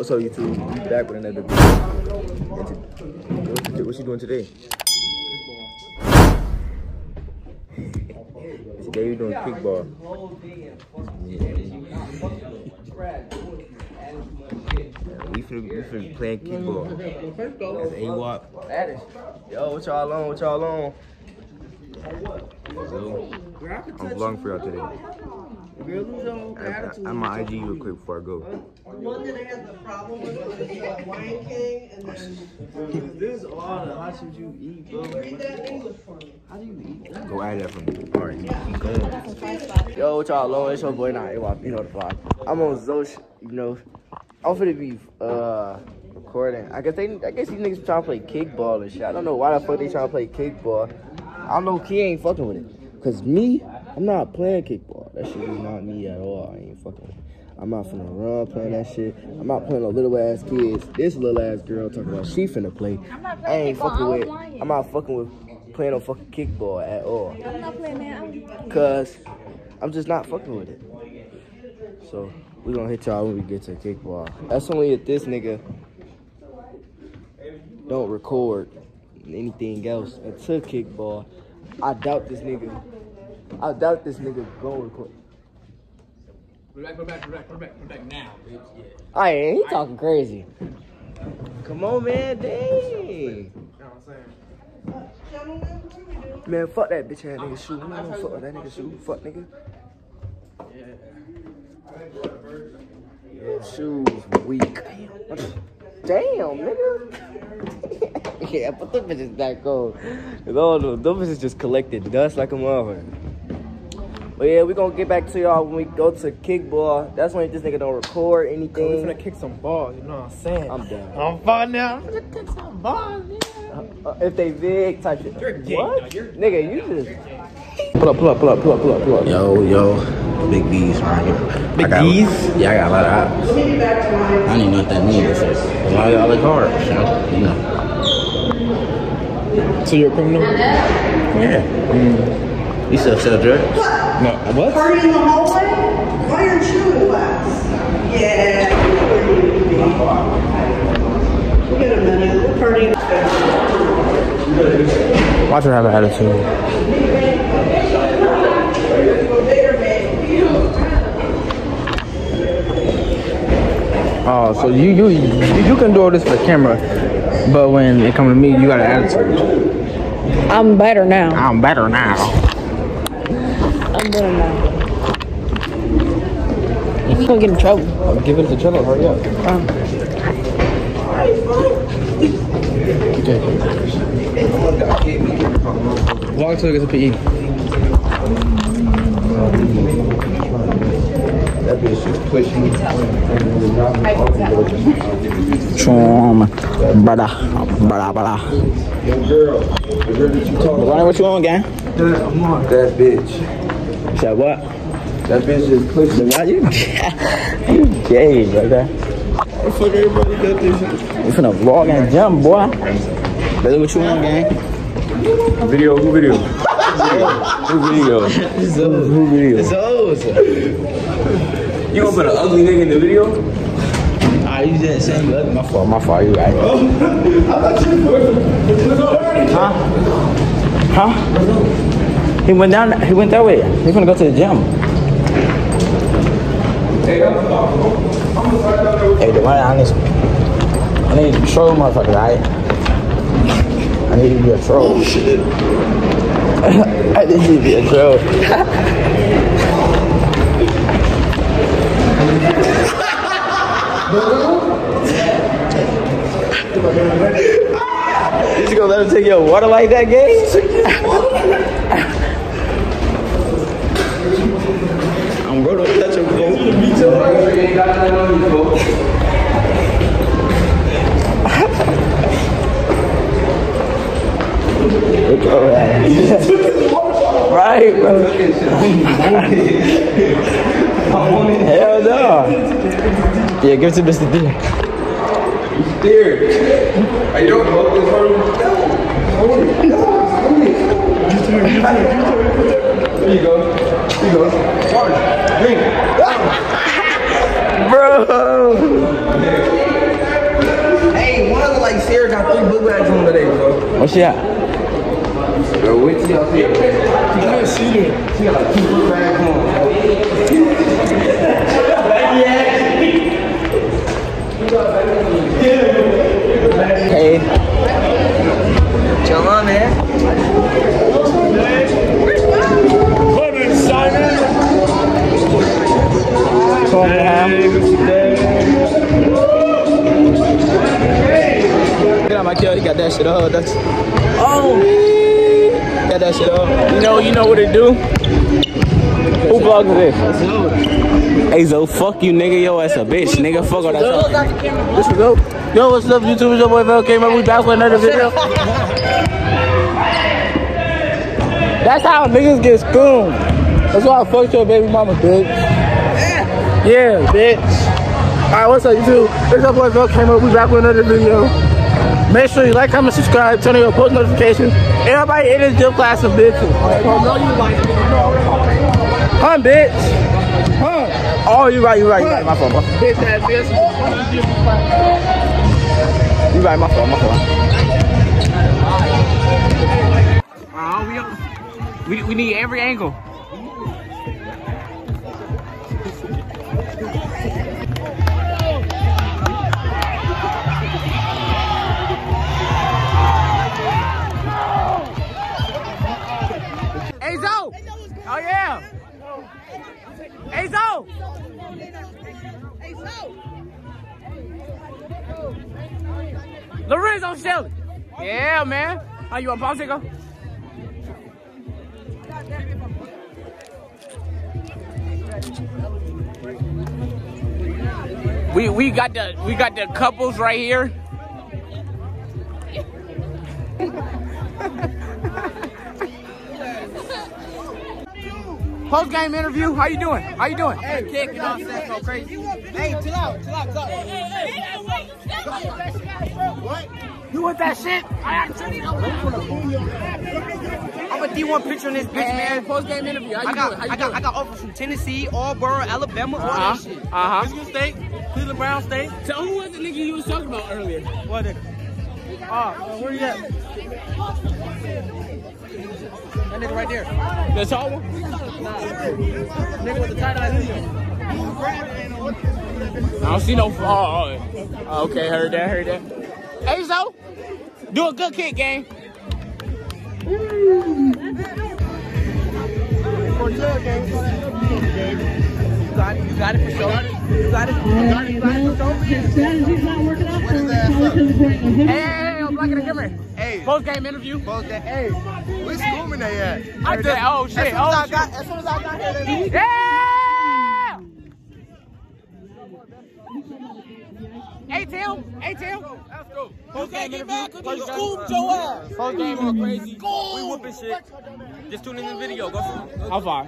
What's up, YouTube? We back with another video. To- What you doing today? today you doing kickball. We finna, we finna playing kickball. That's AWOP. Yo, what y'all on? What y'all on? So, I'm vlogging for y'all today. I, I, I'm my IG real quick before I go. The one that I had the problem with was uh, Lion King, and then There's a lot of how should you eat, bro? read that in English for me. How do you eat? Go at that from me. All right, keep going. Yo, what y'all on? It's your boy, not AWOP. You know the vibe. I'm on Zosh, you know. I'm finna be uh recording. I guess they, I guess these niggas trying to play kickball and shit. I don't know why the fuck they trying to play kickball. I know. Key ain't fucking with it. Cause me, I'm not playing kickball. That shit is not me at all. I ain't fucking with it. I'm not finna run playing that shit. I'm not playing no little ass kids. This little ass girl talking about she finna play. I'm not I ain't fucking with. I'm not fucking with playing no fucking kickball at all. I'm not playing. I'm Cause I'm just not fucking with it. So we gonna hit y'all when we get to kickball. That's only if this nigga don't record anything else until kickball. I doubt this nigga. I doubt this nigga gonna record. Put it back, put it back, put it back, put it back, put it back now, bitch. Yeah. I ain't he talking crazy. Come on, man, dang. You know what I'm saying? Gentlemen, what are we doing? Man, fuck that bitch ass nigga shoe. Man, don't fuck that nigga shoe. Fuck nigga. Yeah, yeah. shoes weak. Damn, nigga. yeah, but them bitches that cold. Cause all them, them bitches just collected dust like a motherfucker. But yeah, we're gonna get back to y'all when we go to kickball. That's when this nigga don't record anything. We gonna kick some balls, you know what I'm saying? I'm down. I'm fine now. I'm finna kick some balls, yeah. Uh, if they big type shit. You're gay, what? no, you're- Nigga, you just. Pull up, pull up, pull up, pull up, pull up, pull up. Yo, yo, big B's right here. Big I got, B's? Yeah, I got a lot of options. I don't even know what that means. A lot of y'all look hard, you know. You know. So you're a criminal? Yeah. You still sell drugs? No. What? Party in the hallway? Why aren't you in class? Yeah. Get a minute, we're partying. Watch her have an attitude. Oh, so you you you, you can do all this for the camera, but when it comes to me, you got an attitude. I'm better now. I'm better now. I'm better now. You gonna get in trouble. Give it to Cello. Hurry up. Walk until it gets a PE. That bitch just pushing. Chum, brother, brother, brother. Yo, girl. The girl that you what you on, gang? about? That bitch. Said what? That bitch just pushing. Why you? you gay, brother. Fuck everybody got this shit. You finna vlog and jump, boy. Brother, what you on, gang? Video, who video? who video? Who video? Those. You gonna put an ugly nigga in the video? Ah, you didn't say you ugly. My fault, my fault. You right. Huh? Huh? He went down. He went that way. He's gonna go to the gym. Hey, the money I need. I need to troll motherfucker, right? I need to be a troll. Oh shit. I need to be a troll. You just gonna let him take your water like that, gang? Yeah, give it to Mr. Deer. Deer, I don't know this one. No, no, There you go. There you go. Water, drink. Bro. Hey, one of the like Sierra got three blue bags on today, bro. What's she at? Bro, wait till y'all see her. She got a seat in. She got like two bags on. yeah. Hey. Chill on, man. Get out my kill, he got that shit up. That's oh, got that shit up. You know, you know what it do. Who vlog is this? Hey Zo, fuck you, nigga. Yo, ass a bitch, nigga. Fuck all that. This was dope. Yo, what's up, YouTube? It's your boy Vel came up. We back with another video. That's how niggas get schooled. That's why I fucked your baby mama, bitch. Yeah, bitch. Alright, what's up, YouTube? It's your boy Vel came up. We back with another video. Make sure you like, comment, subscribe, turn on your post notifications. Everybody in this gym class is bitches. Huh, bitch? Huh? Oh, you right, you right, you right. My fault, my fault. You right, my fault, my fault. Uh, we, we need every angle. You want popsicle? We we got the we got the couples right here. Post game interview. How you doing? How you doing? Hey, kid, get off that so crazy. Hey, chill out, chill out, chill out. What? You want that shit? I got I'm a D1 pitcher in this bitch, man. Post game interview. How you I got, doing? How you I got, doing? I got offers from Tennessee, Auburn, Alabama, all Uh-huh. that shit. Uh-huh. Michigan State, Cleveland Brown State. So who was the nigga you was talking about earlier? What? The, oh, where you at? That nigga right there. The tall one? Nigga with the tight eye. I don't see no. Oh, oh, oh. okay, heard that, heard that. Hey, so do a good kick, gang. You got it, you got it for sure. You got it. You got it, you got it for sure. Strategy's not working out for us. so it's important. Hey, hey, hey, I'm black and come here. Hey, Post game interview. both that. Hey, we schoolman they at? I did. Oh shit. As soon as Oh I shit. got, as soon as I got here, they Yeah. Hey Tim. Hey Tim. Let's go. Post game interview. Post game. your ass. Post game going crazy. We whooping shit. Just tune in the video. Go. How far?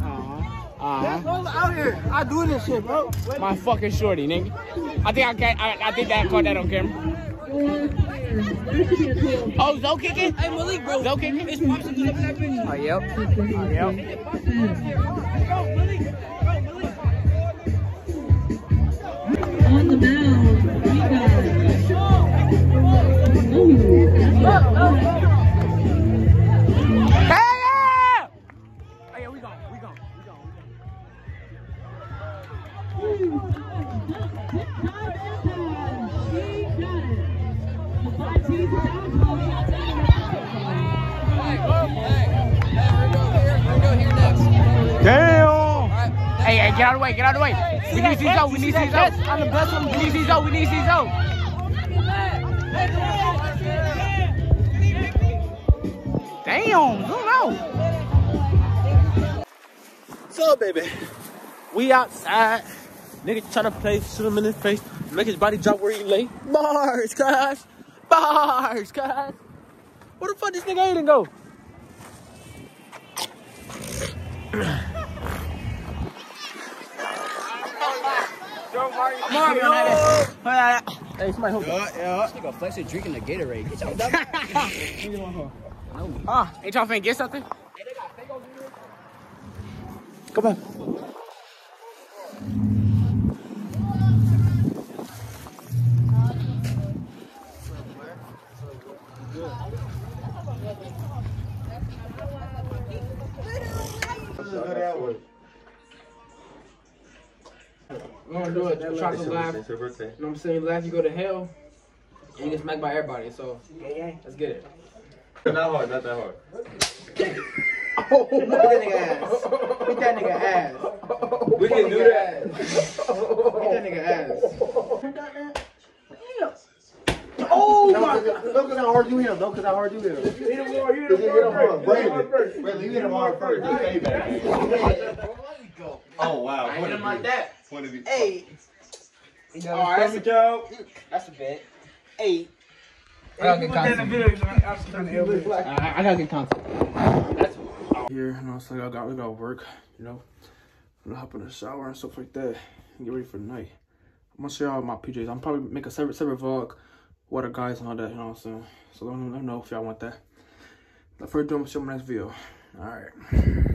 Uh-huh. Uh-huh. Out here. I doing this shit, bro. My fucking shorty, nigga. I think I can I, I think that I caught that on camera. There should be a tail. Oh, Zo kicking? Hey, Malik, bro. Zo kicking? It's Oh, yep. Oh, yep. Get out of the way. Get out of the way. We need Zo. We need see Zo. I'm the best one. We need Zo. We need see Zo. Damn. Zoom out. So, baby, we outside. Nigga try to play, shoot him in his face, make his body drop where he lay. Bars, cuz. Bars, cuz. Where the fuck this nigga Aiden go? Mario, Mario. Hey, somebody hold yeah, it. Yeah. This nigga flexing drinking the Gatorade. Get your dumb ass. Ah, ain't y'all finna get something? Come on on. gonna do it. Try to laugh. You know what I'm saying? You laugh, you go to hell. And you get smacked by everybody. So, let's get it. Not hard, not that hard. Oh, beat that nigga ass. Beat that nigga ass. We can do that. Beat that nigga ass. Oh my god! Look at how hard you hit him. Look at how hard you hit him. Hit him hard, hit you hit him hard. him Braylon, Braylon, you hit him hard first. Just stay back. Oh wow. I hit him like that. Eight. Oh, that's a joke. That's a bet. Eight. I gotta get content. I, I gotta get content. Here, you know, so I got, we got work, you know. I'm gonna hop in the shower and stuff like that and get ready for the night. I'm gonna show y'all my PJs. I'm probably make a separate separate vlog, water guys and all that, you know what I'm saying? So let me, let me know if y'all want that. But first, do I'm gonna show my next video. Alright.